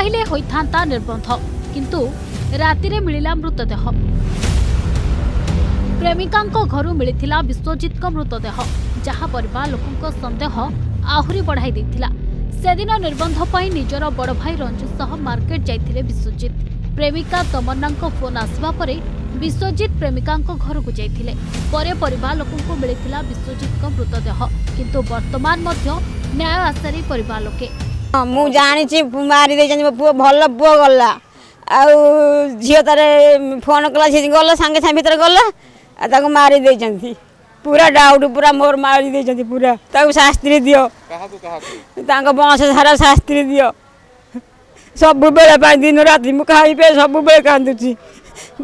कहले होता निर्बंध किंतु राति मिलला मृतदेह प्रेमिका घर मिलता विश्वजित मृतदेह जहां पर लोकों सन्देह आहरी बढ़ाई से दिन निर्बंधपी निजर बड़ भाई रंजू सह मार्केट जाते विश्वजित प्रेमिका तमन्ना फोन आसवा पर विश्वजित प्रेमिका घर को जाते पर लोकों मिलता विश्वजित मृतदेह कितु बर्तमान आशारी पर लोके म जु मरिदे मु भु गला झिउ त फोन कला गेसाङ भएर गला मरिदेन् पुरा डाउ पूरा मरिदे पुरा शास्त्री दिशा शास्त्री दियो सबै बेला पैँ दिन राति म खाइप सबै बेला काँदु चाहिँ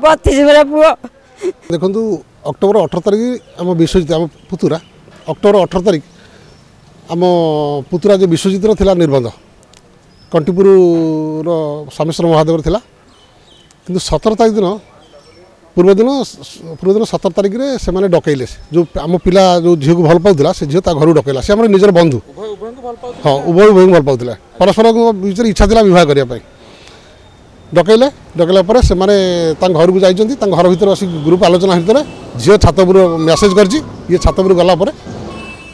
बतिस भए पु अक्टोबर अठार तारिखित पुतुरा अक्टोबर अठार तारिख ଆମ ପୁତୁରା ଯେ ବିଶ୍ୱଜିତର ଥିଲା ନିର୍ବନ୍ଧ କଣ୍ଟିପୁରର ସୋମେଶ୍ୱର ମହାଦେବର ଥିଲା କିନ୍ତୁ ସତର ତାରିଖ ଦିନ ପୂର୍ବଦିନ ପୂର୍ବଦିନ ସତର ତାରିଖରେ ସେମାନେ ଡକେଇଲେ ଯେଉଁ ଆମ ପିଲା ଯେଉଁ ଝିଅକୁ ଭଲ ପାଉଥିଲା ସେ ଝିଅ ତା ଘରୁ ଡକେଇଲା ସେ ଆମର ନିଜର ବନ୍ଧୁ ହଁ ଉଭୟ ଉଭୟଙ୍କୁ ଭଲ ପାଉଥିଲା ପରସ୍ପରଙ୍କ ଭିତରେ ଇଚ୍ଛା ଥିଲା ବିବାହ କରିବା ପାଇଁ ଡକେଇଲେ ଡକେଇଲା ପରେ ସେମାନେ ତାଙ୍କ ଘରକୁ ଯାଇଛନ୍ତି ତାଙ୍କ ଘର ଭିତରେ ବସି ଗ୍ରୁପ୍ ଆଲୋଚନା ଭିତରେ ଝିଅ ଛାତ ଉପରୁ ମ୍ୟାସେଜ୍ କରିଛି ଇଏ ଛାତ ଉପରୁ ଗଲା ପରେ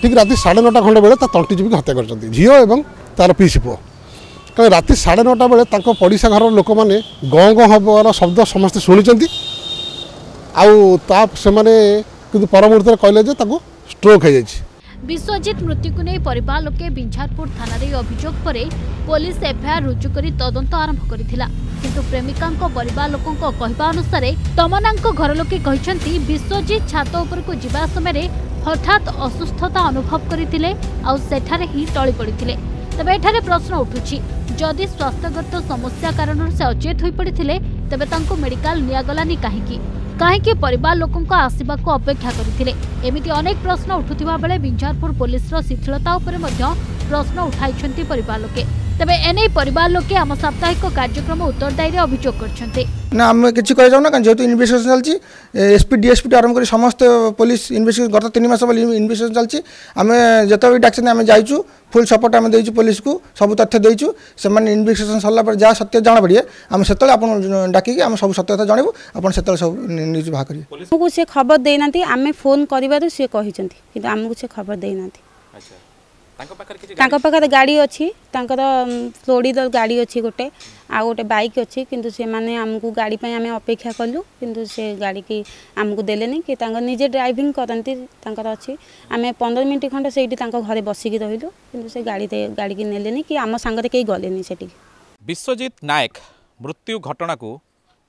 ଠିକ୍ ରାତି ସାଢ଼େ ନଅଟା ଖଣ୍ଡେ ବେଳେ ତା ତଣ୍ଟି ଯିବିକି ହତ୍ୟା କରିଛନ୍ତି ଝିଅ ଏବଂ ତାର ପିସି ପୁଅ କାହିଁକି ରାତି ସାଢ଼େ ନଅଟା ବେଳେ ତାଙ୍କ ପଡ଼ିଶା ଘରର ଲୋକମାନେ ଗଁ ଗଁ ହେବାର ଶବ୍ଦ ସମସ୍ତେ ଶୁଣିଛନ୍ତି ଆଉ ତା ସେମାନେ କିନ୍ତୁ ପରମୁହୂର୍ତ୍ତରେ କହିଲେ ଯେ ତାକୁ ଷ୍ଟ୍ରୋକ୍ ହେଇଯାଇଛି ବିଶ୍ୱଜିତ ମୃତ୍ୟୁକୁ ନେଇ ପରିବାର ଲୋକେ ବିଞ୍ଝାରପୁର ଥାନାରେ ଅଭିଯୋଗ ପରେ ପୋଲିସ ଏଫ୍ଆଇଆର୍ ରୁଜୁ କରି ତଦନ୍ତ ଆରମ୍ଭ କରିଥିଲା କିନ୍ତୁ ପ୍ରେମିକାଙ୍କ ପରିବାର ଲୋକଙ୍କ କହିବା ଅନୁସାରେ ତମନାଙ୍କ ଘର ଲୋକେ କହିଛନ୍ତି ବିଶ୍ୱଜିତ ଛାତ ଉପରକୁ ଯିବା ସମୟରେ ହଠାତ୍ ଅସୁସ୍ଥତା ଅନୁଭବ କରିଥିଲେ ଆଉ ସେଠାରେ ହିଁ ଟଳି ପଡ଼ିଥିଲେ ତେବେ ଏଠାରେ ପ୍ରଶ୍ନ ଉଠୁଛି ଯଦି ସ୍ୱାସ୍ଥ୍ୟଗତ ସମସ୍ୟା କାରଣରୁ ସେ ଅଚେତ ହୋଇପଡ଼ିଥିଲେ ତେବେ ତାଙ୍କୁ ମେଡିକାଲ ନିଆଗଲାନି କାହିଁକି କାହିଁକି ପରିବାର ଲୋକଙ୍କ ଆସିବାକୁ ଅପେକ୍ଷା କରିଥିଲେ ଏମିତି ଅନେକ ପ୍ରଶ୍ନ ଉଠୁଥିବା ବେଳେ ବିଞ୍ଝାରପୁର ପୋଲିସର ଶିଥିଳତା ଉପରେ ମଧ୍ୟ ପ୍ରଶ୍ନ ଉଠାଇଛନ୍ତି ପରିବାର ଲୋକେ তবে এনে পরিবার লোকে আম সাপ্তাহিক কার্যক্রম উত্তরদায়ী অভিযোগ করছেন না আমি কিছু কয়ে যাও না কারণ যেহেতু ইনভেস্টিগেশন চলছে এসপি ডিএসপি টু আরম্ভ করে সমস্ত পুলিশ ইনভেস্টিগেশন গত তিন মাস ইনভেস্টিগেশন চলছে আমি যেতবে ডাকছেন আমি যাইছু ফুল সপোর্ট আমি দিয়েছি পুলিশকে সব তথ্য দিয়েছু সে ইনভেস্টিগেশন সরলা পরে যা সত্য জানা জনপড়িয়ে আমি সেতবে আপনার ডাকি আমি সব সত্য কথা জনবু আপনার সেতবে সব নিউজ বাহা করি সে খবর দেই না আমি ফোন করবার সে কিন্তু আমি সে খবর দেই না আচ্ছা ତାଙ୍କ ପାଖରେ ଗାଡ଼ି ଅଛି ତାଙ୍କର ଲୋଡ଼ିର ଗାଡ଼ି ଅଛି ଗୋଟେ ଆଉ ଗୋଟେ ବାଇକ୍ ଅଛି କିନ୍ତୁ ସେମାନେ ଆମକୁ ଗାଡ଼ି ପାଇଁ ଆମେ ଅପେକ୍ଷା କଲୁ କିନ୍ତୁ ସେ ଗାଡ଼ିକି ଆମକୁ ଦେଲେନି କି ତାଙ୍କ ନିଜେ ଡ୍ରାଇଭିଂ କରନ୍ତି ତାଙ୍କର ଅଛି ଆମେ ପନ୍ଦର ମିନିଟ୍ ଖଣ୍ଡେ ସେଇଠି ତାଙ୍କ ଘରେ ବସିକି ରହିଲୁ କିନ୍ତୁ ସେ ଗାଡ଼ି ଗାଡ଼ିକି ନେଲେନି କି ଆମ ସାଙ୍ଗରେ କେହି ଗଲେନି ସେଠିକି ବିଶ୍ୱଜିତ ନାୟକ ମୃତ୍ୟୁ ଘଟଣାକୁ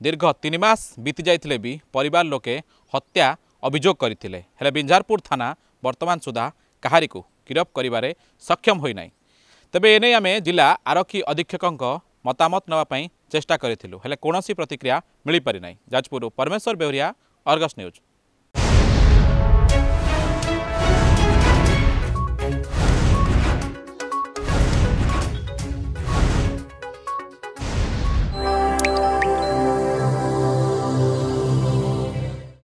ଦୀର୍ଘ ତିନି ମାସ ବିତିଯାଇଥିଲେ ବି ପରିବାର ଲୋକେ ହତ୍ୟା ଅଭିଯୋଗ କରିଥିଲେ ହେଲେ ବିଞ୍ଜାରପୁର ଥାନା ବର୍ତ୍ତମାନ ସୁଦ୍ଧା କାହାରିକୁ গিরফ করবার সক্ষম হয়ে না তবে এনে আমি জেলা আরক্ষী অধীক্ষক মতামত নেওয়া চেষ্টা করে কোণী প্রতিক্রিয়া মিপারি না যাজপুর পরমেশ্বর বেহুরিয়া অর্গস নিউজ